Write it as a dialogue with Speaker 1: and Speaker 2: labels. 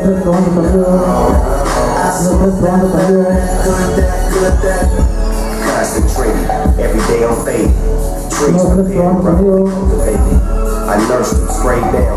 Speaker 1: flip tuando también. Good that, good that.
Speaker 2: Concentrated, every day on faith. Trees
Speaker 1: No flip
Speaker 2: prepared,
Speaker 1: tuando
Speaker 2: I nursed them, sprayed down.